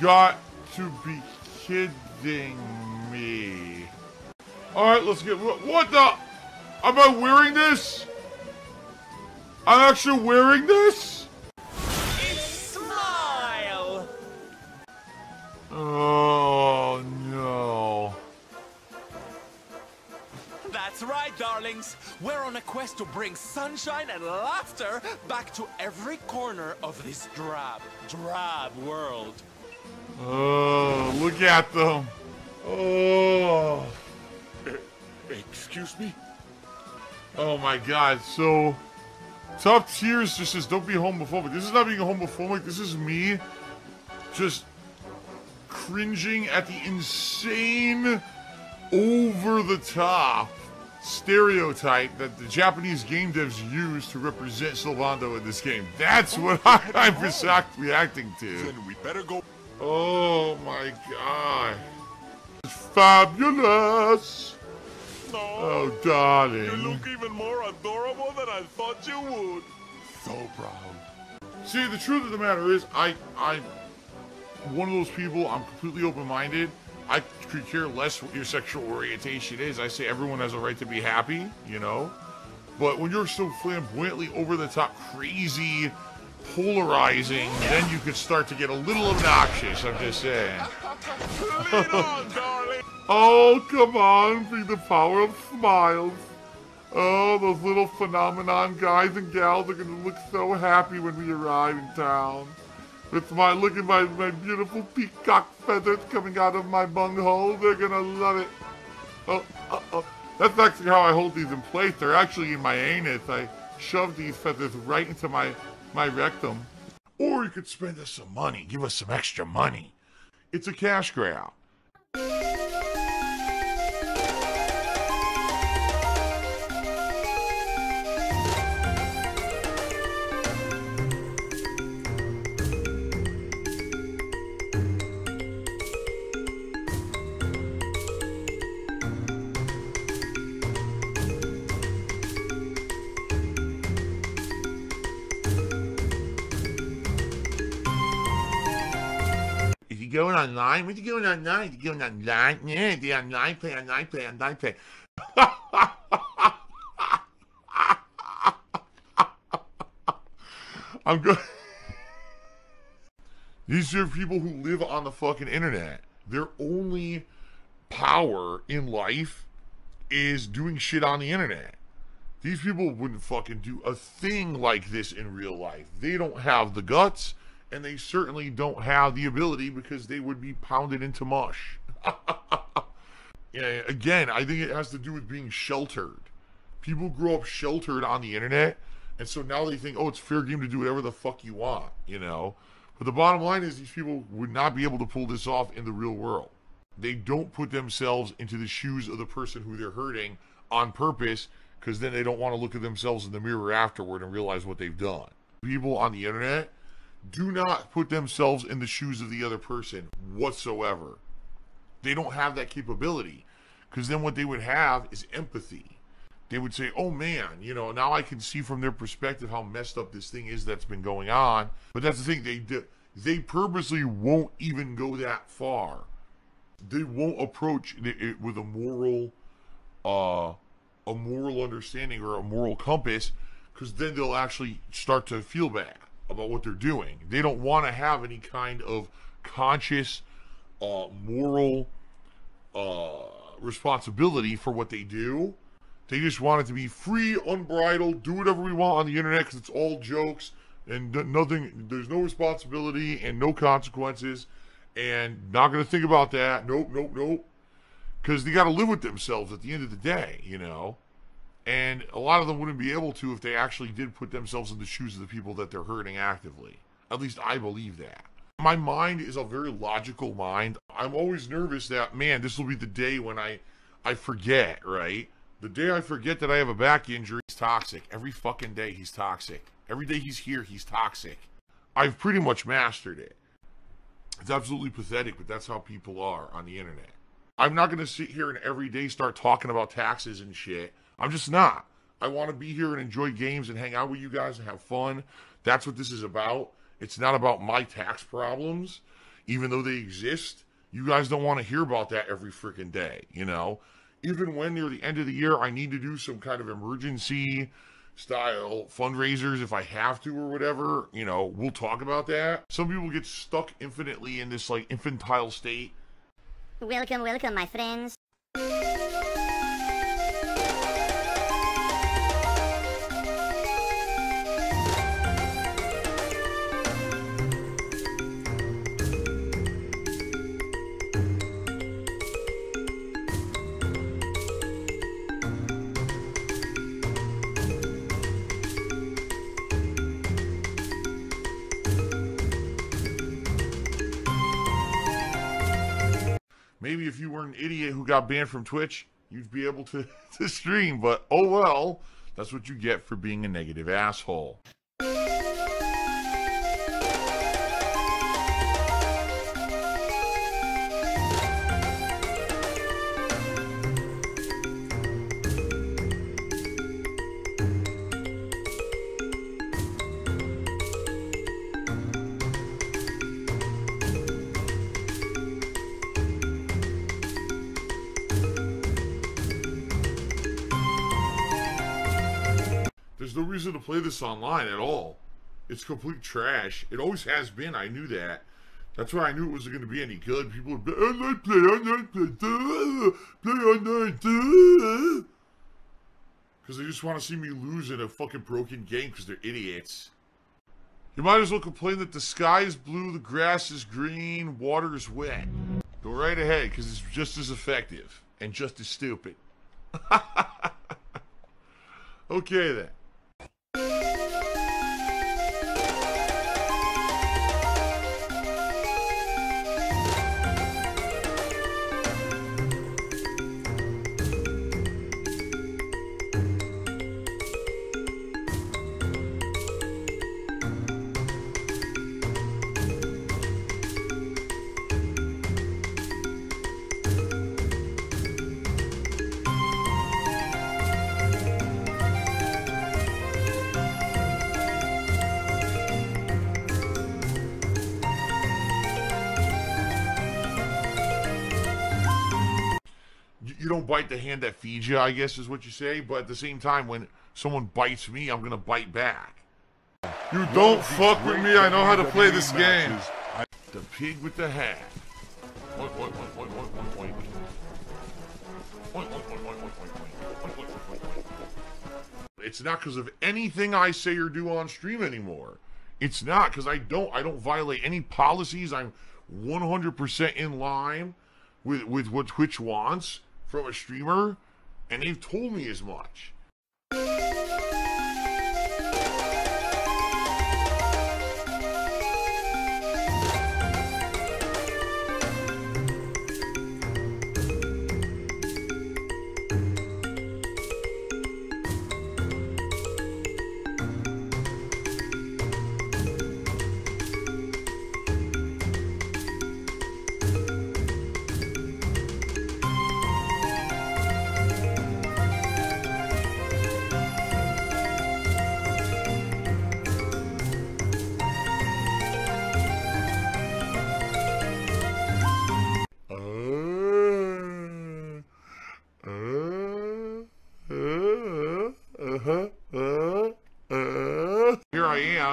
got to be kidding me. Alright, let's get. What the? Am I wearing this? I'm actually wearing this? It's smile! Oh no. That's right, darlings. We're on a quest to bring sunshine and laughter back to every corner of this drab, drab world. Oh, look at them. Oh. Excuse me? Oh my god, so top tiers just says don't be homophobic. This is not being homophobic, this is me just cringing at the insane over the top stereotype that the Japanese game devs use to represent Sylvando in this game. That's what I, I'm react- reacting to. Then we better go. Oh my god. It's fabulous. No. Oh, darling. You look even more adorable than I thought you would. So proud. See, the truth of the matter is, I, I'm one of those people. I'm completely open-minded. I could care less what your sexual orientation is. I say everyone has a right to be happy, you know. But when you're so flamboyantly over the top, crazy, polarizing, then you could start to get a little obnoxious. I'm just saying. On. Oh, come on, be the power of smiles. Oh, those little phenomenon guys and gals are gonna look so happy when we arrive in town. With my, look at my, my beautiful peacock feathers coming out of my bunghole. They're gonna love it. Oh, uh oh. That's actually how I hold these in place. They're actually in my anus. I shove these feathers right into my, my rectum. Or you could spend us some money. Give us some extra money. It's a cash grab. Going online? What's he going online? He going online? Yeah, the online play, online play, online play. I'm good. These are people who live on the fucking internet. Their only power in life is doing shit on the internet. These people wouldn't fucking do a thing like this in real life. They don't have the guts, and they certainly don't have the ability because they would be pounded into mush. yeah, again, I think it has to do with being sheltered. People grow up sheltered on the internet, and so now they think, oh, it's fair game to do whatever the fuck you want, you know? But the bottom line is, these people would not be able to pull this off in the real world. They don't put themselves into the shoes of the person who they're hurting on purpose because then they don't want to look at themselves in the mirror afterward and realize what they've done. People on the internet do not put themselves in the shoes of the other person whatsoever. They don't have that capability because then what they would have is empathy. They would say, oh man, you know, now I can see from their perspective how messed up this thing is that's been going on. But that's the thing, they do, they purposely won't even go that far. They won't approach it with a moral, uh, a moral understanding or a moral compass because then they'll actually start to feel bad about what they're doing. They don't want to have any kind of conscious, uh, moral uh, responsibility for what they do. They just want it to be free, unbridled, do whatever we want on the internet because it's all jokes and nothing. There's no responsibility and no consequences, and not going to think about that. Nope, nope, nope. Because they got to live with themselves at the end of the day, you know. And a lot of them wouldn't be able to if they actually did put themselves in the shoes of the people that they're hurting actively. At least I believe that. My mind is a very logical mind. I'm always nervous that, man, this will be the day when I, I forget, right? The day I forget that I have a back injury, he's toxic. Every fucking day he's toxic. Every day he's here, he's toxic. I've pretty much mastered it. It's absolutely pathetic, but that's how people are on the internet. I'm not going to sit here and every day start talking about taxes and shit. I'm just not. I want to be here and enjoy games and hang out with you guys and have fun. That's what this is about. It's not about my tax problems. even though they exist, you guys don't want to hear about that every freaking day, you know? Even when near the end of the year, I need to do some kind of emergency style fundraisers if I have to or whatever, you know, we'll talk about that. Some people get stuck infinitely in this like infantile state. Welcome, welcome, my friends. Were an idiot who got banned from Twitch, you'd be able to, to stream, but oh well. That's what you get for being a negative asshole. To play this online at all. It's complete trash. It always has been. I knew that. That's why I knew it wasn't going to be any good. People would be, online play, online play, duh, play online. Because they just want to see me lose in a fucking broken game because they're idiots. You might as well complain that the sky is blue, the grass is green, water is wet. Go right ahead because it's just as effective and just as stupid. okay then. The hand that feeds you, I guess is what you say. But at the same time, when someone bites me, I'm gonna bite back. You don't fuck with me. I know how to play this game. The pig with the hat. Oink, oink, oink, oink, oink, oink, oink. Oink, oink, oink, oink, oink, oink, oink, oink, oink, oink. It's not because of anything I say or do on stream anymore. It's not because I don't. I don't violate any policies. I'm 100% in line with with what Twitch wants from a streamer, and they've told me as much.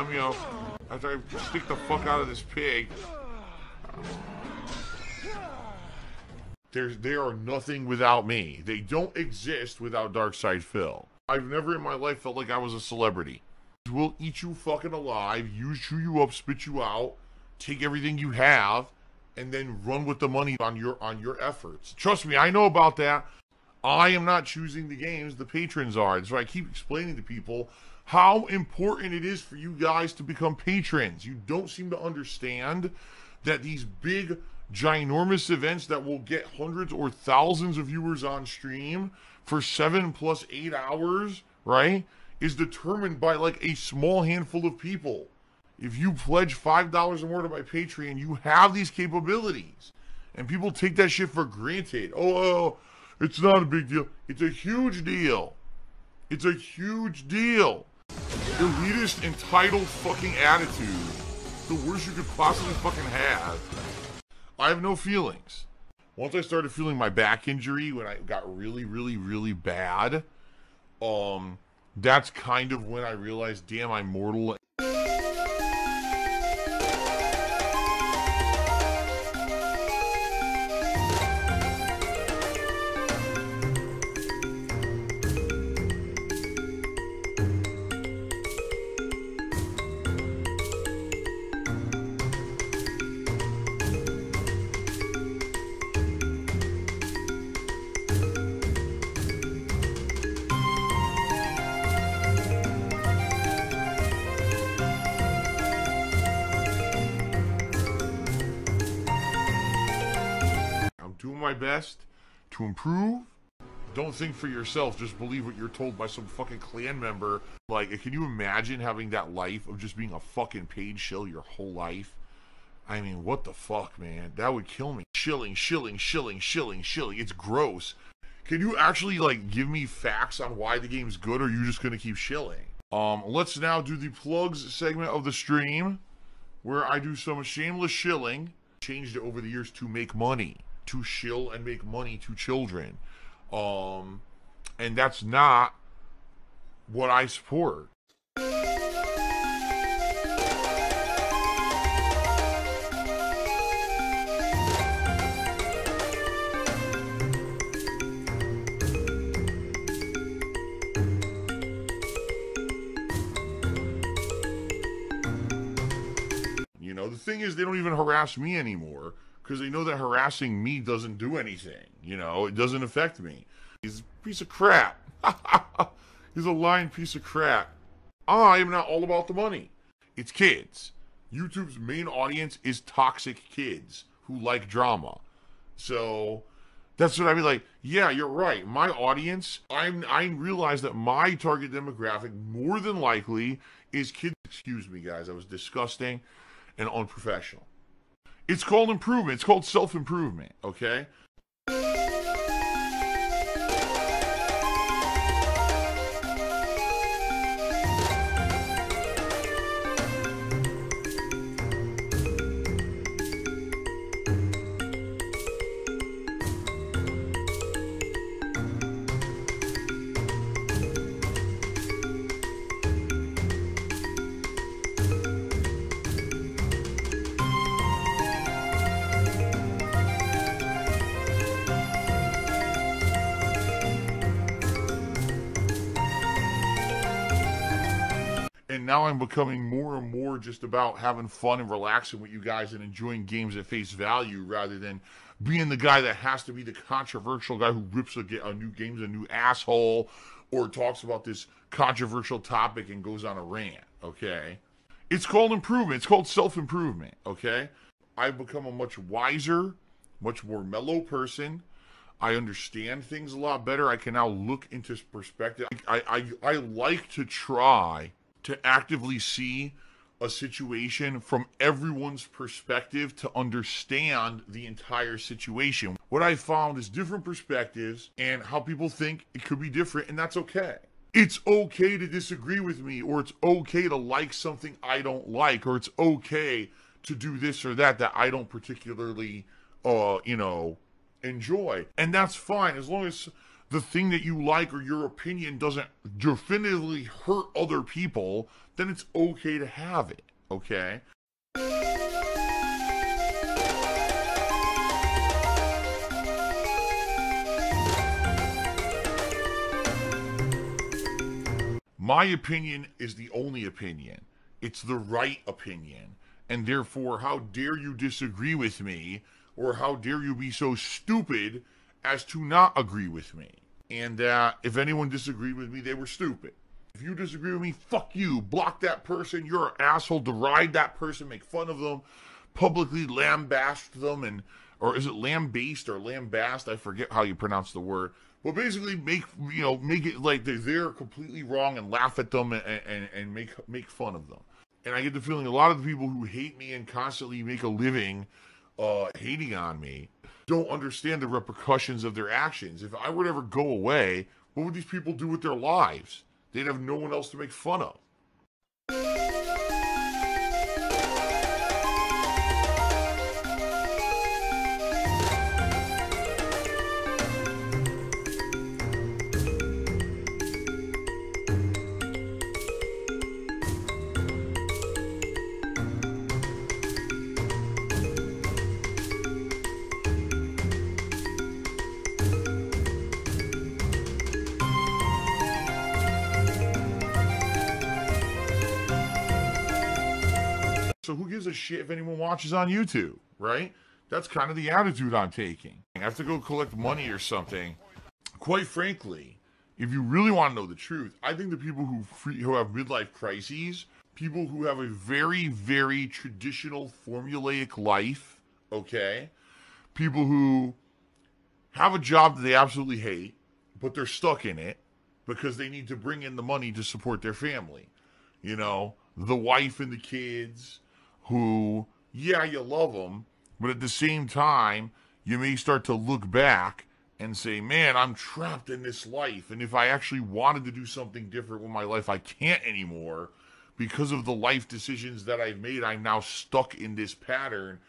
You know, after I stick the fuck out of this pig. There's, they are nothing without me. They don't exist without DarkSydePhil. I've never in my life felt like I was a celebrity. We'll eat you fucking alive, you chew you up, spit you out, take everything you have, and then run with the money on your on your efforts. Trust me, I know about that. I am not choosing the games, the patrons are. So I keep explaining to people how important it is for you guys to become patrons. You don't seem to understand that these big, ginormous events that will get hundreds or thousands of viewers on stream for seven plus eight hours, right, is determined by like a small handful of people. If you pledge $5 or more to my Patreon, you have these capabilities. And people take that shit for granted. Oh, oh, oh it's not a big deal. It's a huge deal. It's a huge deal. Elitist, entitled fucking attitude. The worst you could possibly fucking have. I have no feelings. Once I started feeling my back injury when I got really, really, really bad, um, that's kind of when I realized, damn, I'm mortal. Think for yourself, just believe what you're told by some fucking clan member. Like, can you imagine having that life of just being a fucking paid shill your whole life? I mean, what the fuck, man? That would kill me. Shilling, shilling, shilling, shilling, shilling. It's gross. Can you actually like give me facts on why the game's good, or are you just gonna keep shilling? Um, let's now do the plugs segment of the stream, where I do some shameless shilling. Changed it over the years to make money, to shill and make money to children. Um, and that's not what I support. You know, the thing is, they don't even harass me anymore because they know that harassing me doesn't do anything. You know, it doesn't affect me. He's a piece of crap. He's a lying piece of crap. I am not all about the money. It's kids. YouTube's main audience is toxic kids who like drama. So that's what I mean. Like, yeah, you're right. My audience, I'm I realize that my target demographic more than likely is kids. Excuse me, guys. I was disgusting and unprofessional. It's called improvement. It's called self improvement. Okay. Now I'm becoming more and more just about having fun and relaxing with you guys and enjoying games at face value rather than being the guy that has to be the controversial guy who rips a, a new game's a new asshole or talks about this controversial topic and goes on a rant. Okay, it's called improvement. It's called self improvement. Okay, I've become a much wiser, much more mellow person. I understand things a lot better. I can now look into perspective. I, I, I like to try to actively see a situation from everyone's perspective to understand the entire situation. What I found is different perspectives and how people think it could be different, and that's okay. It's okay to disagree with me, or it's okay to like something I don't like, or it's okay to do this or that that I don't particularly, uh, you know, enjoy. And that's fine as long as the thing that you like or your opinion doesn't definitively hurt other people, then it's okay to have it. Okay? My opinion is the only opinion. It's the right opinion. And therefore, how dare you disagree with me, or how dare you be so stupid as to not agree with me? And uh, if anyone disagreed with me, they were stupid. If you disagree with me, fuck you. Block that person. You're an asshole. Deride that person. Make fun of them. Publicly lambaste them. And or is it lambaste or lambast? I forget how you pronounce the word. But basically, make you know, make it like they're, they're completely wrong and laugh at them and, and, and make make fun of them. And I get the feeling a lot of the people who hate me and constantly make a living uh, hating on me don't understand the repercussions of their actions. If I were to ever go away, what would these people do with their lives? They'd have no one else to make fun of. So who gives a shit if anyone watches on YouTube, right? That's kind of the attitude I'm taking. I have to go collect money or something. Quite frankly, if you really want to know the truth, I think the people who free, who have midlife crises, people who have a very very traditional formulaic life, okay? People who have a job that they absolutely hate, but they're stuck in it because they need to bring in the money to support their family. You know, the wife and the kids who, yeah, you love them, but at the same time, you may start to look back and say, man, I'm trapped in this life. And if I actually wanted to do something different with my life, I can't anymore because of the life decisions that I've made. I'm now stuck in this pattern.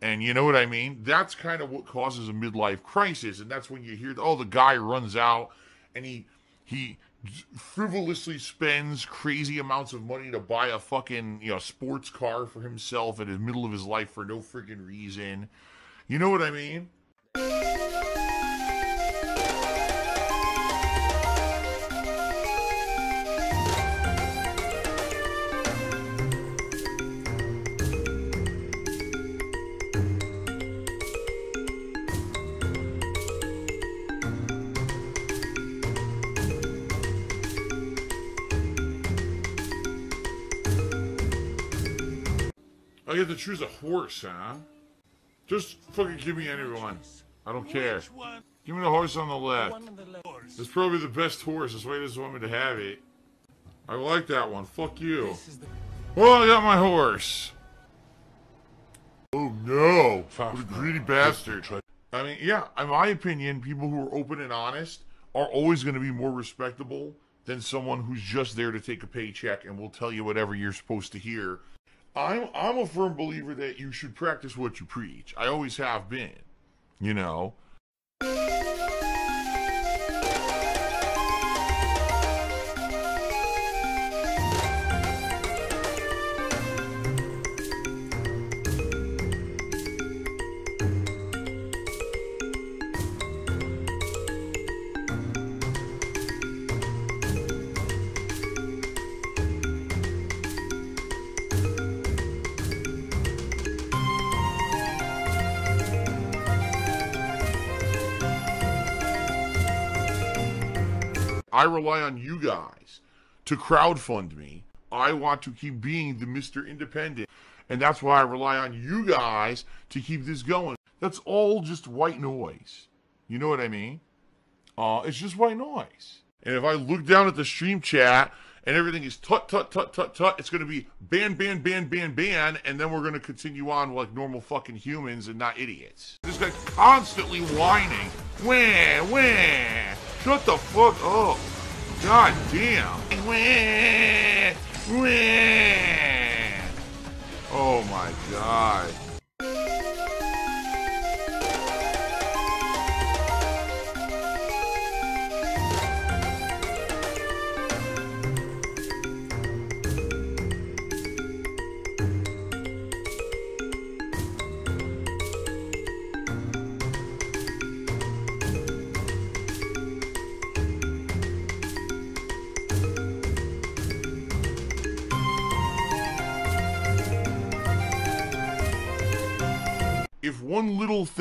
And you know what I mean? That's kind of what causes a midlife crisis. And that's when you hear, oh, the guy runs out and he he frivolously spends crazy amounts of money to buy a fucking you know sports car for himself at the middle of his life for no freaking reason. You know what I mean? I get to choose a horse, huh? Just fucking give me anyone. I don't care. Give me the horse on the left. One on the left. It's probably the best horse. That's why he doesn't want me to have it. I like that one. Fuck you. This Well, I got my horse. Oh no! What a greedy bastard. I mean, yeah, in my opinion, people who are open and honest are always going to be more respectable than someone who's just there to take a paycheck and will tell you whatever you're supposed to hear. I'm I'm a firm believer that you should practice what you preach. I always have been. You know, I rely on you guys to crowdfund me. I want to keep being the Mr. Independent. And that's why I rely on you guys to keep this going. That's all just white noise. You know what I mean? Uh, it's just white noise. And if I look down at the stream chat and everything is tut, tut, tut, tut, tut, it's going to be ban, ban, ban, ban, ban, and then we're going to continue on like normal fucking humans and not idiots. This guy constantly whining. Wah, wah. Shut the fuck up. God damn.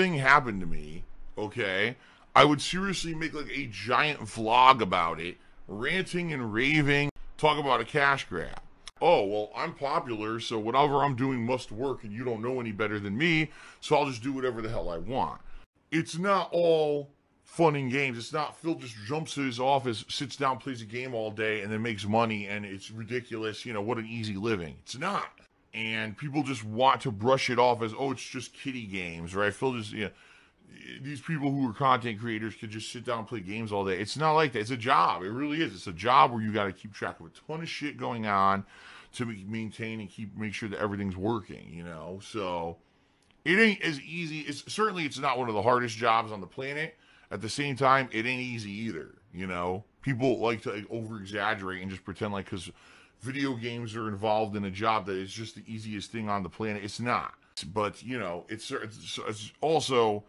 Thing happened to me, okay, I would seriously make like a giant vlog about it, ranting and raving, talk about a cash grab. Oh, well, I'm popular, so whatever I'm doing must work, and you don't know any better than me, so I'll just do whatever the hell I want. It's not all fun and games. It's not Phil just jumps to his office, sits down, plays a game all day, and then makes money, and it's ridiculous. You know, what an easy living. It's not and people just want to brush it off as oh it's just kiddie games right? Phil just you know these people who are content creators could just sit down and play games all day. It's not like that. It's a job. It really is. It's a job where you got to keep track of a ton of shit going on to maintain and keep make sure that everything's working you know? So it ain't as easy. It's certainly it's not one of the hardest jobs on the planet. At the same time it ain't easy either you know? People like to like, over exaggerate and just pretend like because video games are involved in a job that is just the easiest thing on the planet. It's not. But, you know, it's, it's, it's also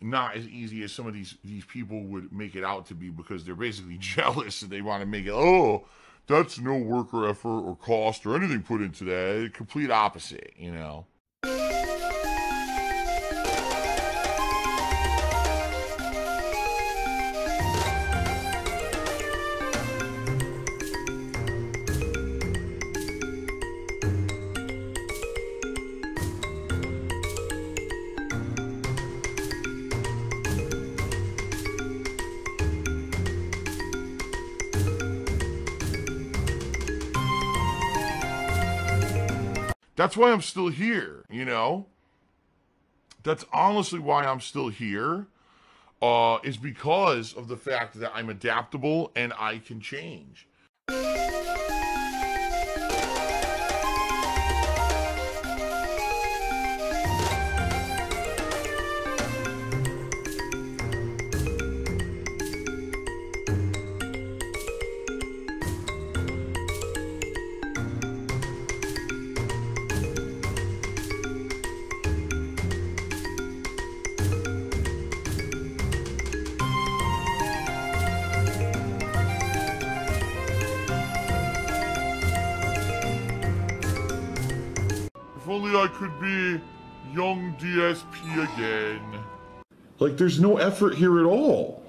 not as easy as some of these, these people would make it out to be because they're basically jealous and they want to make it, oh, that's no work or effort or cost or anything put into that. Complete opposite, you know. That's why I'm still here, you know? That's honestly why I'm still here. Uh, is because of the fact that I'm adaptable and I can change. I could be young DSP again. Like, there's no effort here at all.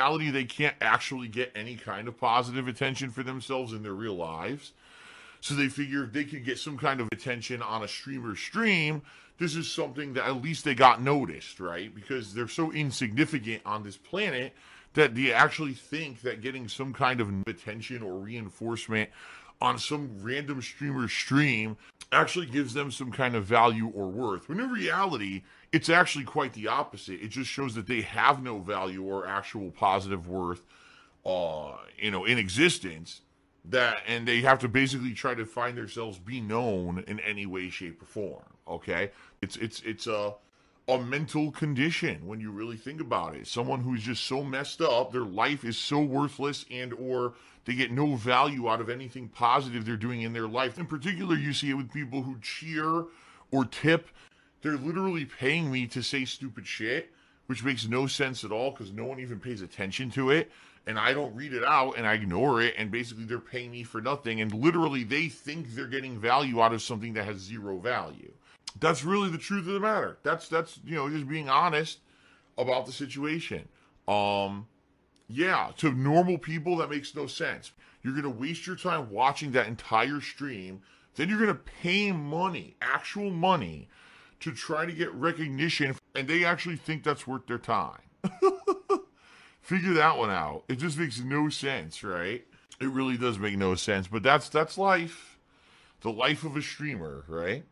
Reality, they can't actually get any kind of positive attention for themselves in their real lives. So they figure if they could get some kind of attention on a streamer stream, this is something that at least they got noticed, right? Because they're so insignificant on this planet that they actually think that getting some kind of attention or reinforcement on some random streamer stream actually gives them some kind of value or worth. When in reality, it's actually quite the opposite. It just shows that they have no value or actual positive worth, uh, you know, in existence. That and they have to basically try to find themselves be known in any way, shape, or form. Okay, it's it's it's a a mental condition when you really think about it. Someone who's just so messed up, their life is so worthless and or they get no value out of anything positive they're doing in their life. In particular, you see it with people who cheer or tip. They're literally paying me to say stupid shit, which makes no sense at all because no one even pays attention to it. And I don't read it out and I ignore it. And basically, they're paying me for nothing. And literally, they think they're getting value out of something that has zero value that's really the truth of the matter. That's that's you know just being honest about the situation. Um, yeah, to normal people that makes no sense. You're gonna waste your time watching that entire stream, then you're gonna pay money, actual money, to try to get recognition, and they actually think that's worth their time. Figure that one out. It just makes no sense, right? It really does make no sense, but that's that's life. The life of a streamer, right?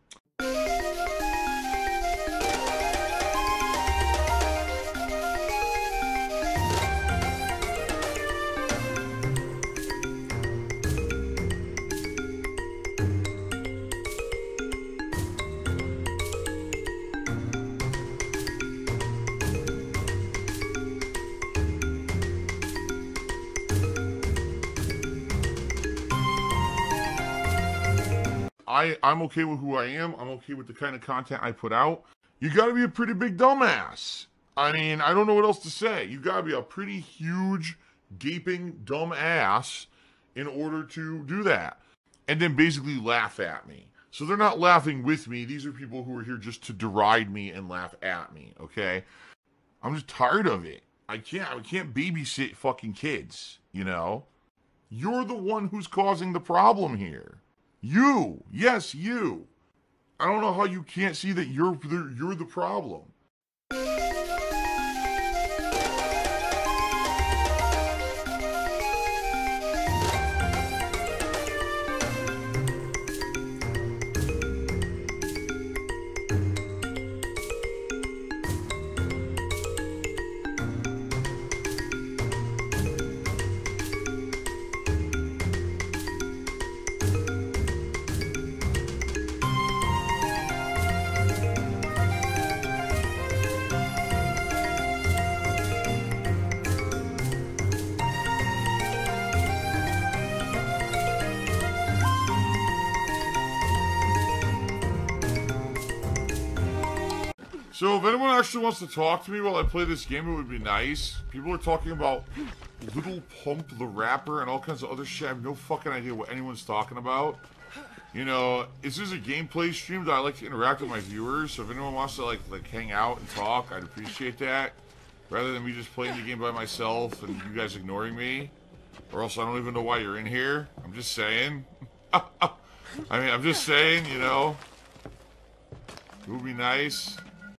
I'm okay with who I am. I'm okay with the kind of content I put out. You got to be a pretty big dumbass. I mean, I don't know what else to say. You got to be a pretty huge, gaping dumbass in order to do that. And then basically laugh at me. So they're not laughing with me. These are people who are here just to deride me and laugh at me, okay? I'm just tired of it. I can't I can't babysit fucking kids, you know? You're the one who's causing the problem here. You, yes, you. I don't know how you can't see that you're the, you're the problem. So if anyone actually wants to talk to me while I play this game, it would be nice. People are talking about Little Pump the rapper and all kinds of other shit. I have no fucking idea what anyone's talking about. You know, this is a gameplay stream that I like to interact with my viewers. So if anyone wants to like like hang out and talk, I'd appreciate that. Rather than me just playing the game by myself and you guys ignoring me. Or else I don't even know why you're in here. I'm just saying. I mean, I'm just saying, you know. It would be nice.